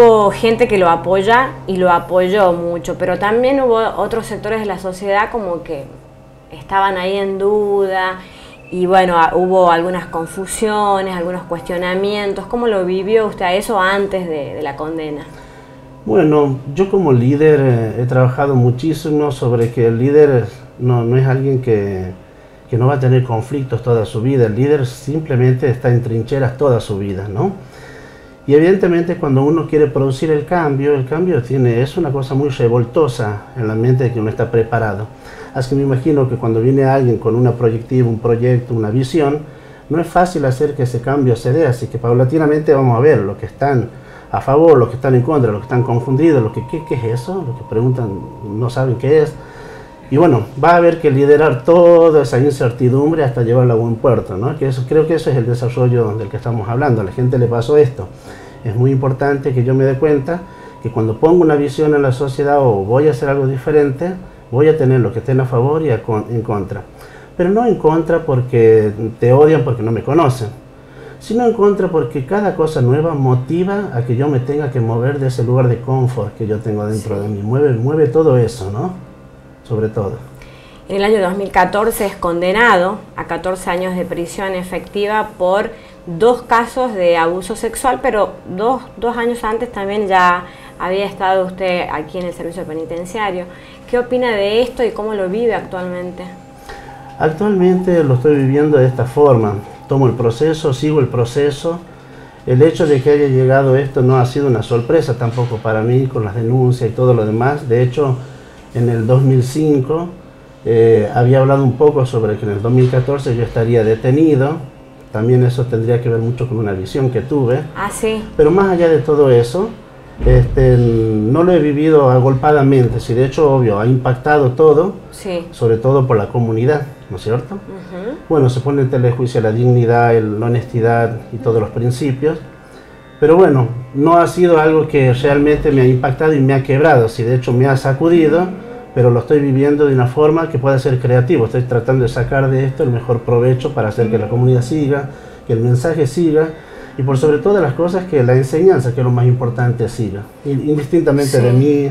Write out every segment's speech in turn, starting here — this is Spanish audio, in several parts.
Hubo gente que lo apoya y lo apoyó mucho, pero también hubo otros sectores de la sociedad como que estaban ahí en duda y bueno, hubo algunas confusiones, algunos cuestionamientos. ¿Cómo lo vivió usted eso antes de, la condena? Bueno, yo como líder eh, he trabajado muchísimo sobre que el líder no, no es alguien que, que, no va a tener conflictos toda su vida. El líder simplemente está en trincheras toda su vida, ¿no? Y evidentemente cuando uno quiere producir el cambio, el cambio tiene, es una cosa muy revoltosa en la mente de que uno está preparado. Así que me imagino que cuando viene alguien con una proyectiva, un proyecto, una visión, no es fácil hacer que ese cambio se dé, así que paulatinamente vamos a ver los que están a favor, los que están en contra, los que están confundidos, los que ¿qué, qué es eso? Los que preguntan no saben qué es. Y bueno, va a haber que liderar toda esa incertidumbre hasta llevarla a buen puerto, ¿no? Que eso, creo que eso es el desarrollo del que estamos hablando. A la gente le pasó esto. Es muy importante que yo me dé cuenta que cuando pongo una visión en la sociedad o voy a hacer algo diferente, voy a tener los que estén a favor y en contra. Pero no en contra porque te odian porque no me conocen, sino en contra porque cada cosa nueva motiva a que yo me tenga que mover de ese lugar de confort que yo tengo dentro de mí. Mueve, mueve todo eso, ¿no? Sobre todo. En el año 2014 es condenado a 14 años de prisión efectiva por dos casos de abuso sexual, pero dos, dos años antes también ya había estado usted aquí en el servicio penitenciario. ¿Qué opina de esto y cómo lo vive actualmente? Actualmente lo estoy viviendo de esta forma. Tomo el proceso, sigo el proceso. El hecho de que haya llegado esto no ha sido una sorpresa tampoco para mí con las denuncias y todo lo demás. De hecho, en el 2005 eh, había hablado un poco sobre que en el 2014 yo estaría detenido. También eso tendría que ver mucho con una visión que tuve. Ah, sí. Pero más allá de todo eso, este, no lo he vivido agolpadamente, si de hecho, obvio, ha impactado todo, sí. sobre todo por la comunidad, ¿no es cierto? Bueno, se pone en telejuicio la dignidad, la honestidad y todos los principios, pero bueno, no ha sido algo que realmente me ha impactado y me ha quebrado, si de hecho me ha sacudido, pero lo estoy viviendo de una forma que pueda ser creativo. Estoy tratando de sacar de esto el mejor provecho para hacer que la comunidad siga, que el mensaje siga y por sobre todas las cosas que la enseñanza, que es lo más importante, siga, indistintamente de mí,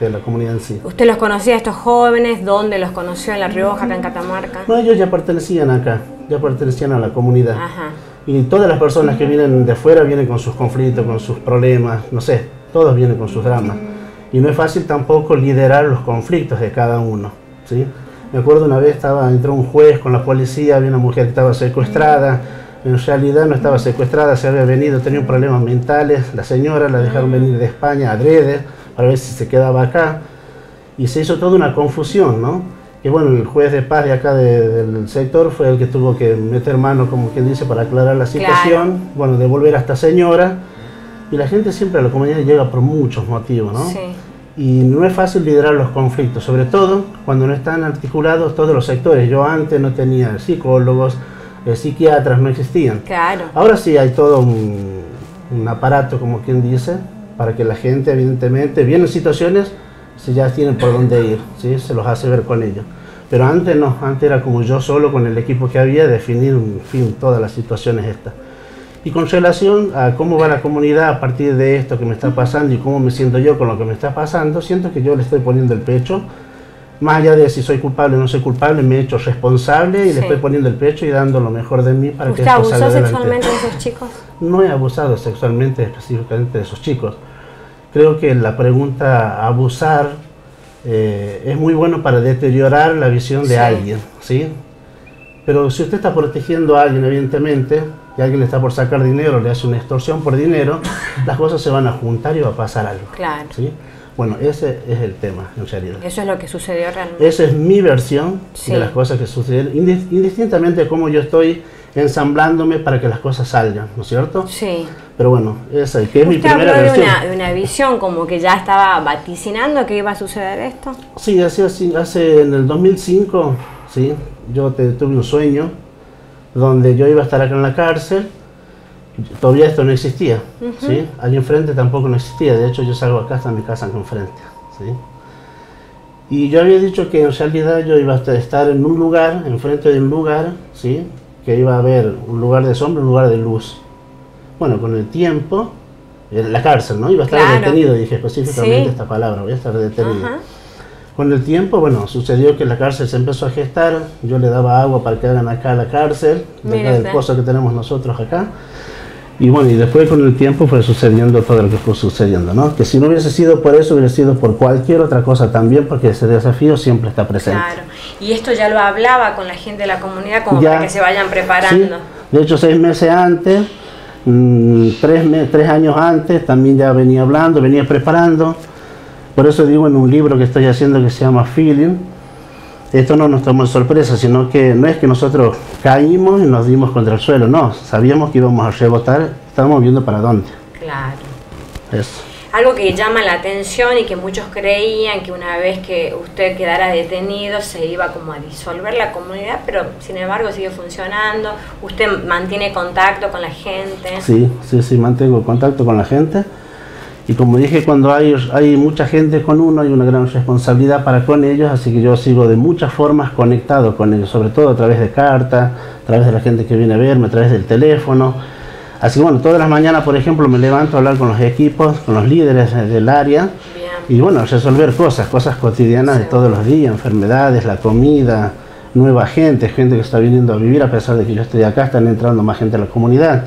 de la comunidad en sí. ¿Usted los conocía a estos jóvenes? ¿Dónde los conoció? ¿En La Rioja, acá en Catamarca? No, ellos ya pertenecían acá, ya pertenecían a la comunidad. Ajá. Y todas las personas que vienen de afuera vienen con sus conflictos, con sus problemas, no sé, todos vienen con sus dramas. Y no es fácil tampoco liderar los conflictos de cada uno. ¿sí? Me acuerdo una vez estaba, entró un juez con la policía, había una mujer que estaba secuestrada, en realidad no estaba secuestrada, se había venido, tenía problemas mentales, la señora la dejaron venir de España adrede para ver si se quedaba acá, y se hizo toda una confusión, ¿no? Que bueno, el juez de paz de acá del sector fue el que tuvo que meter mano, como quien dice, para aclarar la situación, bueno, devolver a esta señora. Y la gente siempre a la comunidad llega por muchos motivos, ¿no? Sí. Y no es fácil liderar los conflictos, sobre todo cuando no están articulados todos los sectores. Yo antes no tenía psicólogos, eh, psiquiatras, no existían. Claro. Ahora sí hay todo un, un aparato, como quien dice, para que la gente, evidentemente, vienen situaciones si ya tienen por dónde ir, ¿sí? se los hace ver con ellos. Pero antes no, antes era como yo solo con el equipo que había, definir, en fin, todas las situaciones estas. Y con relación a cómo va la comunidad a partir de esto que me está pasando y cómo me siento yo con lo que me está pasando, siento que yo le estoy poniendo el pecho, más allá de si soy culpable o no soy culpable, me he hecho responsable y le estoy poniendo el pecho y dando lo mejor de mí para que esto salga abusó sexualmente de esos chicos? No he abusado sexualmente específicamente de esos chicos creo que la pregunta abusar eh, es muy bueno para deteriorar la visión de alguien, ¿sí? Pero si usted está protegiendo a alguien, evidentemente, y alguien le está por sacar dinero, le hace una extorsión por dinero, las cosas se van a juntar y va a pasar algo. Claro. ¿sí? Bueno, ese es el tema, en realidad. Eso es lo que sucedió realmente. Esa es mi versión de las cosas que sucedieron, indistintamente de cómo yo estoy ensamblándome para que las cosas salgan, ¿no es cierto? Sí. Pero bueno, esa que es mi primera habló versión. De una, una visión, como que ya estaba vaticinando que iba a suceder esto. Sí, hace, hace en el 2005, sí, yo tuve un sueño donde yo iba a estar acá en la cárcel. Todavía esto no existía, ¿sí? Allí enfrente tampoco no existía. De hecho, yo salgo acá hasta mi casa acá enfrente, ¿sí? Y yo había dicho que en realidad yo iba a estar en un lugar, enfrente de un lugar, ¿sí? Que iba a haber un lugar de sombra, un lugar de luz. Bueno, con el tiempo en la cárcel, ¿no? Iba a estar detenido, dije específicamente esta palabra, voy a estar detenido. Con el tiempo, bueno, sucedió que la cárcel se empezó a gestar, yo le daba agua para que hagan acá la cárcel, del pozo que tenemos nosotros acá. Y bueno, y después con el tiempo fue sucediendo todo lo que fue sucediendo, ¿no? Que si no hubiese sido por eso, hubiera sido por cualquier otra cosa también, porque ese desafío siempre está presente. Claro, y esto ya lo hablaba con la gente de la comunidad como para que se vayan preparando. De hecho, seis meses antes, mm, tres, tres años antes, también ya venía hablando, venía preparando. Por eso digo en un libro que estoy haciendo que se llama Feeling, esto no nos tomó sorpresa, sino que no es que nosotros caímos y nos dimos contra el suelo, no, sabíamos que íbamos a rebotar, estábamos viendo para dónde. Claro. Eso. Algo que llama la atención y que muchos creían que una vez que usted quedara detenido se iba como a disolver la comunidad, pero sin embargo sigue funcionando, usted mantiene contacto con la gente. Sí, sí, sí, mantengo contacto con la gente y como dije, cuando hay, hay mucha gente con uno, hay una gran responsabilidad para con ellos, así que yo sigo de muchas formas conectado con ellos, sobre todo a través de cartas, a través de la gente que viene a verme, a través del teléfono. Así que bueno, todas las mañanas, por ejemplo, me levanto a hablar con los equipos, con los líderes del área, y bueno, resolver cosas, cosas cotidianas de todos los días, enfermedades, la comida, nueva gente, gente que está viniendo a vivir, a pesar de que yo estoy acá, están entrando más gente a la comunidad.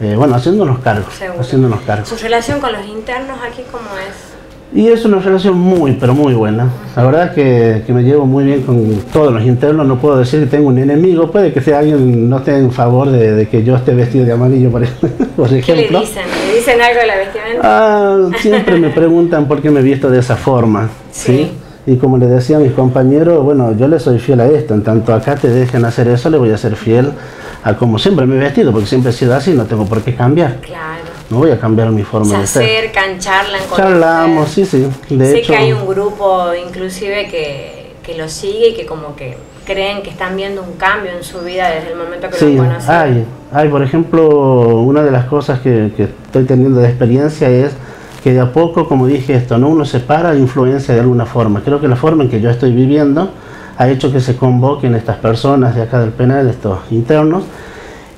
Eh, bueno, haciéndonos cargos, haciéndonos cargos. ¿Su relación con los internos aquí cómo es? Y es una relación muy, pero muy buena. La verdad es que, me llevo muy bien con todos los internos. No puedo decir que tengo un enemigo. Puede que sea alguien no esté en favor de, que yo esté vestido de amarillo, por, ejemplo. ¿Qué le dicen? ¿Le dicen algo de la vestimenta? Ah, siempre me preguntan por qué me visto de esa forma. ¿sí? Y como le decía a mis compañeros, bueno, yo le soy fiel a esto. En tanto acá te dejen hacer eso, le voy a ser fiel a como siempre me he vestido, porque siempre he sido así, no tengo por qué cambiar. Claro. No voy a cambiar mi forma de ser. Se acercan, charlan con Charlamos, sí, sí. De sé que hay un grupo inclusive que, que lo sigue y que como que creen que están viendo un cambio en su vida desde el momento que lo conocen. Hay, hay, por ejemplo, una de las cosas que, que estoy teniendo de experiencia es que de a poco, como dije esto, ¿no? uno separa influencia de alguna forma. Creo que la forma en que yo estoy viviendo ha hecho que se convoquen estas personas de acá del penal, estos internos,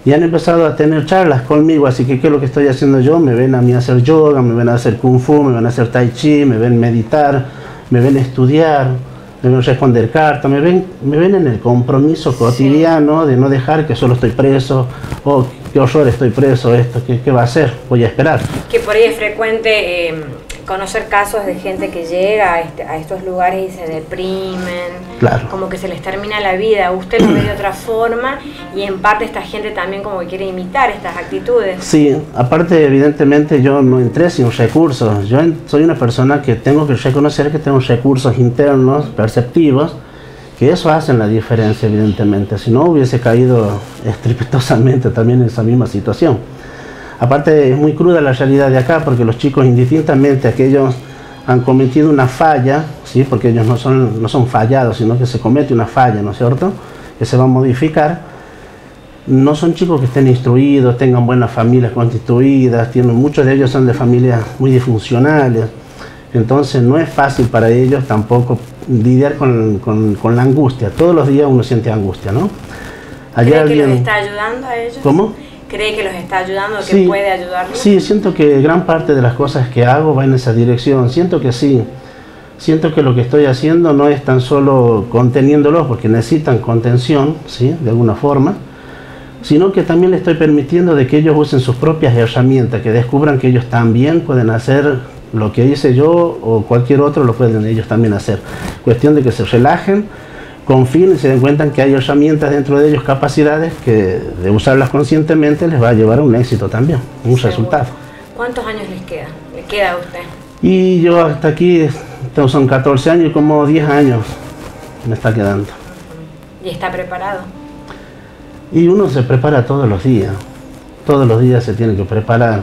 y han empezado a tener charlas conmigo, así que ¿qué es lo que estoy haciendo yo? Me ven a mí hacer yoga, me ven a hacer kung fu, me ven a hacer tai chi, me ven meditar, me ven estudiar, me ven responder cartas, me ven, me ven en el compromiso cotidiano de no dejar que solo estoy preso, o qué horror estoy preso, esto, ¿qué, qué va a hacer? Voy a esperar. Que por ahí es frecuente... Eh, conocer casos de gente que llega a, este, a, estos lugares y se deprimen, como que se les termina la vida. Usted lo ve de otra forma y en parte esta gente también como que quiere imitar estas actitudes. Sí, aparte evidentemente yo no entré sin recursos. Yo soy una persona que tengo que reconocer que tengo recursos internos, perceptivos, que eso hace la diferencia evidentemente. Si no hubiese caído estrepitosamente también en esa misma situación. Aparte es muy cruda la realidad de acá porque los chicos indistintamente aquellos han cometido una falla, ¿sí? porque ellos no son, no son fallados, sino que se comete una falla, ¿no es cierto? Que se va a modificar. No son chicos que estén instruidos, tengan buenas familias constituidas, tienen, muchos de ellos son de familias muy disfuncionales. Entonces no es fácil para ellos tampoco lidiar con, con, la angustia. Todos los días uno siente angustia, ¿no? Ayer ¿Cree que los está ayudando a ellos? ¿Cómo? Cree que los está ayudando, que puede ayudarlos? Sí, siento que gran parte de las cosas que hago va en esa dirección. Siento que sí. Siento que lo que estoy haciendo no es tan solo conteniéndolos, porque necesitan contención, ¿sí? de alguna forma, sino que también le estoy permitiendo de que ellos usen sus propias herramientas, que descubran que ellos también pueden hacer lo que hice yo o cualquier otro, lo pueden ellos también hacer. Cuestión de que se relajen confíen y se den cuenta que hay herramientas dentro de ellos, capacidades que de usarlas conscientemente les va a llevar a un éxito también, un resultado. ¿Cuántos años les queda? ¿Le queda a usted? Y yo hasta aquí son 14 años y como 10 años me está quedando. ¿Y está preparado? Y uno se prepara todos los días, todos los días se tiene que preparar.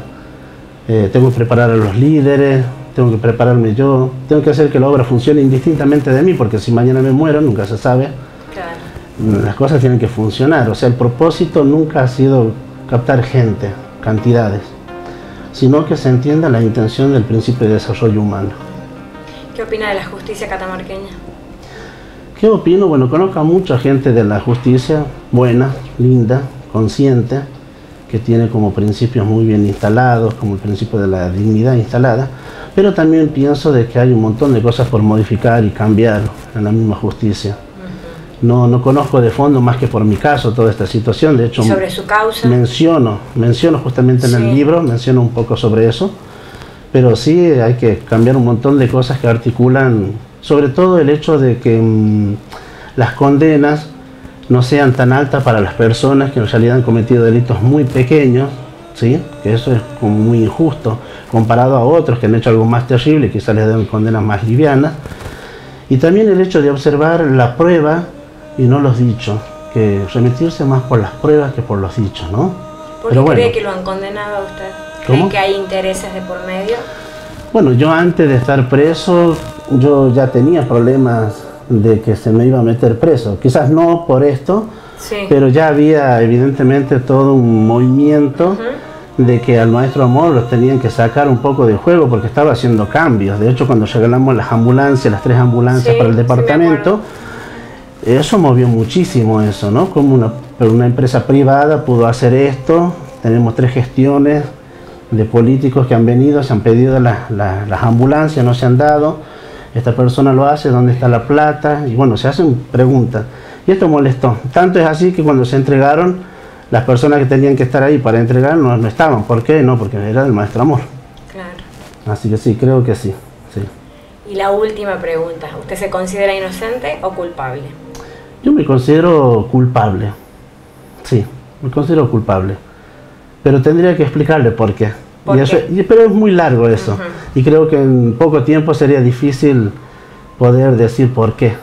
Eh, tengo que preparar a los líderes, tengo que prepararme yo, tengo que hacer que la obra funcione indistintamente de mí, porque si mañana me muero, nunca se sabe. Las cosas tienen que funcionar, o sea, el propósito nunca ha sido captar gente, cantidades, sino que se entienda la intención del principio de desarrollo humano. ¿Qué opina de la justicia catamarqueña? ¿Qué opino? Bueno, conozco a mucha gente de la justicia, buena, linda, consciente, que tiene como principios muy bien instalados, como el principio de la dignidad instalada, pero también pienso de que hay un montón de cosas por modificar y cambiar en la misma justicia. No, no conozco de fondo más que por mi caso toda esta situación, de hecho sobre su causa menciono, menciono justamente en el libro, menciono un poco sobre eso, pero sí hay que cambiar un montón de cosas que articulan, sobre todo el hecho de que mm, las condenas no sean tan altas para las personas que en realidad han cometido delitos muy pequeños, ¿sí? que eso es como muy injusto comparado a otros que han hecho algo más terrible quizás les den condenas más livianas. Y también el hecho de observar la prueba y no los dichos, que remitirse más por las pruebas que por los dichos, ¿no? ¿Por qué cree que lo han condenado a usted? ¿Cree que hay intereses de por medio? Bueno, yo antes de estar preso, yo ya tenía problemas de que se me iba a meter preso. Quizás no por esto, pero ya había evidentemente todo un movimiento de que al maestro Amor los tenían que sacar un poco de juego porque estaba haciendo cambios. De hecho, cuando regalamos las ambulancias, las tres ambulancias para el departamento, eso movió muchísimo eso, ¿no? Como una, una empresa privada pudo hacer esto. Tenemos tres gestiones de políticos que han venido, se han pedido las ambulancias, no se han dado esta persona lo hace, ¿dónde está la plata? Y bueno, se hacen preguntas. Y esto molestó. Tanto es así que cuando se entregaron, las personas que tenían que estar ahí para entregar no, no estaban. ¿Por qué? No, porque era del maestro amor. Claro. Así que sí, creo que sí, sí. Y la última pregunta, ¿usted se considera inocente o culpable? Yo me considero culpable, sí, me considero culpable. Pero tendría que explicarle por qué pero es muy largo eso. Y creo que en poco tiempo sería difícil poder decir por qué.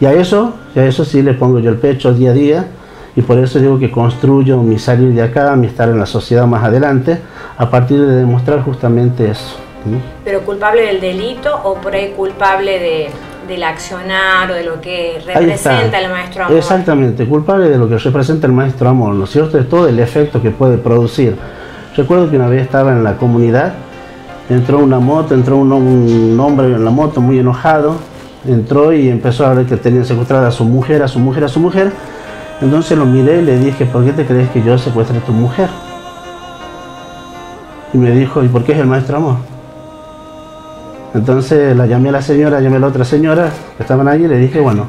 Y a eso, a eso sí le pongo yo el pecho día a día. Y por eso digo que construyo mi salir de acá, mi estar en la sociedad más adelante, a partir de demostrar justamente eso. ¿Pero culpable del delito o por ahí culpable de, del accionar o de lo que representa el maestro amor? Exactamente, culpable de lo que representa el maestro amor, ¿no es cierto? De todo el efecto que puede producir Recuerdo que una vez estaba en la comunidad, entró una moto, entró un, hombre en la moto muy enojado, entró y empezó a ver que tenían secuestrada a su mujer, a su mujer, a su mujer. Entonces lo miré y le dije, ¿por qué te crees que yo secuestre a tu mujer? Y me dijo, ¿y por qué es el maestro amor? Entonces la llamé a la señora, llamé a la otra señora que estaban allí y le dije, bueno,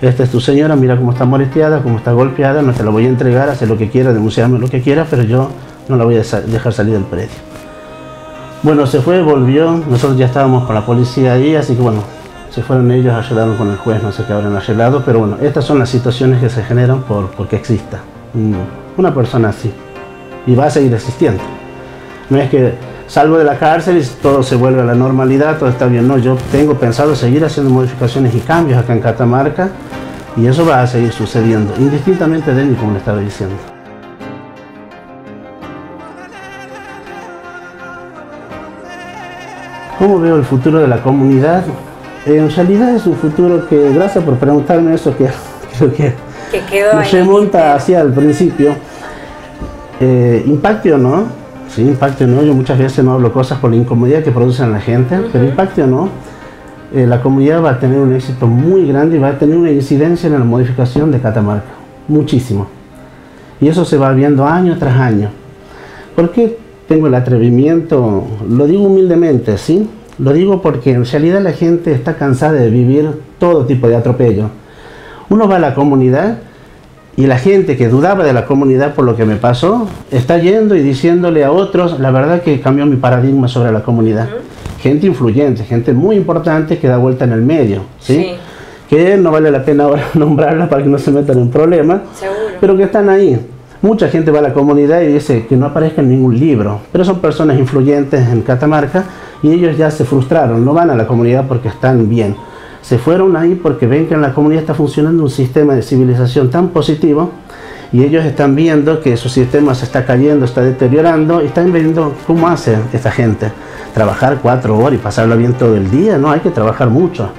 esta es tu señora, mira cómo está molesteada, cómo está golpeada, no te la voy a entregar, hace lo que quiera, denunciarme lo que quiera, pero yo no la voy a dejar salir del predio. Bueno, se fue, volvió, nosotros ya estábamos con la policía ahí, así que bueno, se fueron ellos, arreglaron con el juez, no sé qué habrán arreglado, pero bueno, estas son las situaciones que se generan por porque exista una persona así. Y va a seguir existiendo. No es que salgo de la cárcel y todo se vuelve a la normalidad, todo está bien. No, yo tengo pensado seguir haciendo modificaciones y cambios acá en Catamarca y eso va a seguir sucediendo, indistintamente de mí, como le estaba diciendo. ¿Cómo veo el futuro de la comunidad? En realidad es un futuro que, gracias por preguntarme eso, que creo que, que quedó remonta hacia el principio. Eh, impacte o no, sí, impacte o no, yo muchas veces no hablo cosas por la incomodidad que producen la gente, pero impacte o no, eh, la comunidad va a tener un éxito muy grande y va a tener una incidencia en la modificación de Catamarca, muchísimo. Y eso se va viendo año tras año. ¿Por qué tengo el atrevimiento, lo digo humildemente, ¿sí? Lo digo porque en realidad la gente está cansada de vivir todo tipo de atropello. Uno va a la comunidad y la gente que dudaba de la comunidad por lo que me pasó, está yendo y diciéndole a otros, la verdad que cambió mi paradigma sobre la comunidad. Gente influyente, gente muy importante que da vuelta en el medio, ¿sí? Que no vale la pena ahora nombrarla para que no se metan en problemas, pero que están ahí. Mucha gente va a la comunidad y dice que no aparezca en ningún libro, pero son personas influyentes en Catamarca y ellos ya se frustraron, no van a la comunidad porque están bien. Se fueron ahí porque ven que en la comunidad está funcionando un sistema de civilización tan positivo y ellos están viendo que su sistema se está cayendo, está deteriorando y están viendo cómo hace esta gente. Trabajar cuatro horas y pasarlo bien todo el día, no, hay que trabajar mucho.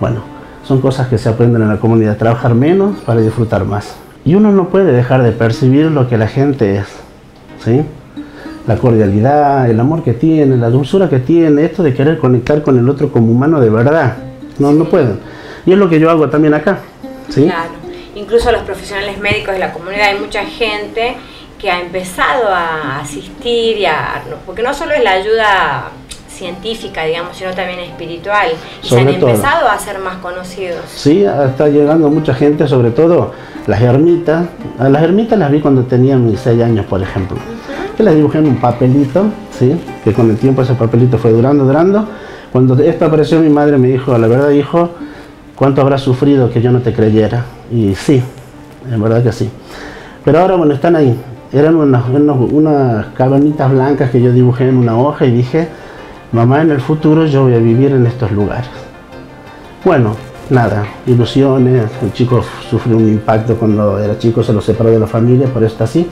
Bueno, son cosas que se aprenden en la comunidad, trabajar menos para disfrutar más. Y uno no puede dejar de percibir lo que la gente es, ¿sí? La cordialidad, el amor que tiene, la dulzura que tiene, esto de querer conectar con el otro como humano de verdad. No, no pueden. Y es lo que yo hago también acá, ¿sí? Claro. Incluso los profesionales médicos de la comunidad hay mucha gente que ha empezado a asistir y a, porque no solo es la ayuda científica, digamos, sino también espiritual. Y se han empezado a ser más conocidos. Sí, está llegando mucha gente, sobre todo las ermitas. A las ermitas las vi cuando tenía mis seis años, por ejemplo. Que las dibujé en un papelito, ¿sí? que con el tiempo ese papelito fue durando, durando. Cuando esto apareció mi madre me dijo, la verdad hijo, ¿cuánto habrás sufrido que yo no te creyera? Y sí, en verdad que sí. Pero ahora, bueno, están ahí. Eran unas, unas cabanitas blancas que yo dibujé en una hoja y dije, mamá, en el futuro yo voy a vivir en estos lugares. Bueno, nada, ilusiones, el chico sufrió un impacto cuando era chico, se lo separó de la familia, por eso está así.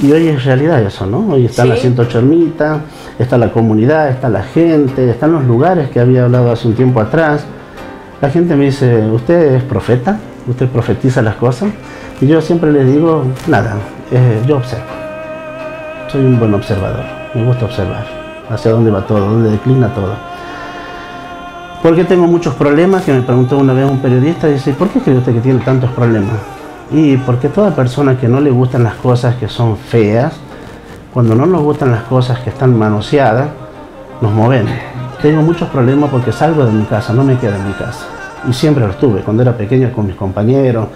Y hoy es realidad eso, ¿no? Hoy está la 108 ermita, está la comunidad, está la gente, están los lugares que había hablado hace un tiempo atrás. La gente me dice, ¿usted es profeta? ¿Usted profetiza las cosas? Y yo siempre les digo, nada, eh, yo observo. Soy un buen observador, me gusta observar hacia dónde va todo, dónde declina todo. Porque tengo muchos problemas, que me preguntó una vez un periodista, dice, ¿por qué cree usted que tiene tantos problemas? Y porque toda persona que no le gustan las cosas que son feas, cuando no nos gustan las cosas que están manoseadas, nos movemos. Tengo muchos problemas porque salgo de mi casa, no me quedo en mi casa. Y siempre lo tuve, cuando era pequeño con mis compañeros,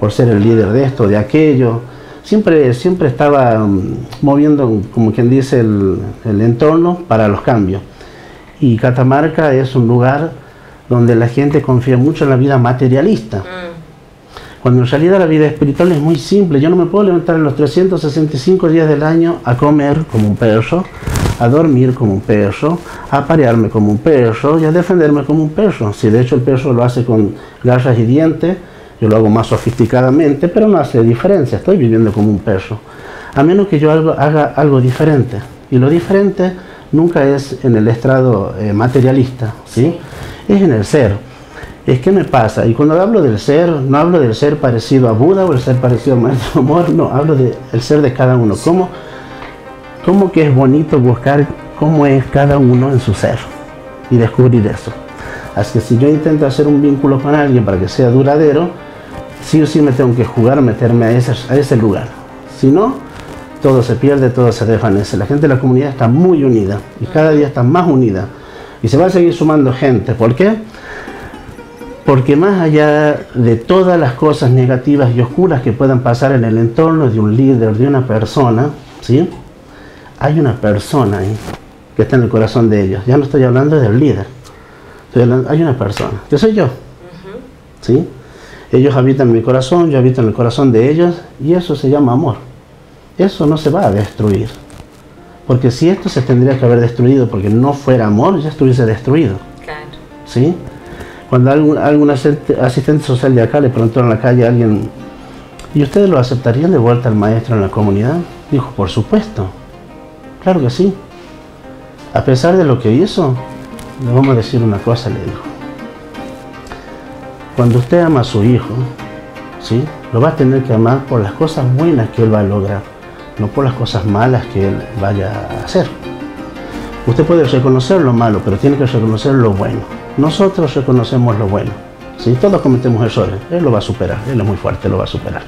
por ser el líder de esto, de aquello. Siempre, siempre estaba mm, moviendo, como quien dice, el, el entorno para los cambios. Y Catamarca es un lugar donde la gente confía mucho en la vida materialista. Cuando en realidad la vida espiritual es muy simple. Yo no me puedo levantar en los 365 días del año a comer como un perro, a dormir como un perro, a parearme como un perro y a defenderme como un perro. Si de hecho el perro lo hace con garras y dientes, yo lo hago más sofisticadamente, pero no hace diferencia. Estoy viviendo como un perro. A menos que yo haga algo diferente. Y lo diferente nunca es en el estrado eh, materialista, ¿sí? Es en el ser. Es que me pasa, y cuando hablo del ser, no hablo del ser parecido a Buda o el ser parecido a Maestro Amor, no, hablo del ser de cada uno. ¿Cómo, ¿Cómo que es bonito buscar cómo es cada uno en su ser y descubrir eso? Así que si yo intento hacer un vínculo con alguien para que sea duradero, sí o sí me tengo que jugar, meterme a ese, a ese lugar. Si no, todo se pierde, todo se desvanece. La gente de la comunidad está muy unida y cada día está más unida. Y se va a seguir sumando gente. ¿Por qué? Porque más allá de todas las cosas negativas y oscuras que puedan pasar en el entorno de un líder, de una persona, ¿sí? hay una persona ahí que está en el corazón de ellos. Ya no estoy hablando del líder. hay una persona, que soy yo. ¿sí? Ellos habitan en mi corazón, yo habito en el corazón de ellos y eso se llama amor eso no se va a destruir. Porque si esto se tendría que haber destruido porque no fuera amor, ya estuviese destruido. Claro. ¿Sí? Cuando algún, asistente social de acá le preguntó en la calle a alguien, ¿y ustedes lo aceptarían de vuelta al maestro en la comunidad? Dijo, por supuesto. Claro que sí. A pesar de lo que hizo, le vamos a decir una cosa, le dijo. Cuando usted ama a su hijo, ¿sí? Lo va a tener que amar por las cosas buenas que él va a lograr no por las cosas malas que él vaya a hacer. Usted puede reconocer lo malo, pero tiene que reconocer lo bueno. Nosotros reconocemos lo bueno. Si todos cometemos errores, él lo va a superar, él es muy fuerte, lo va a superar.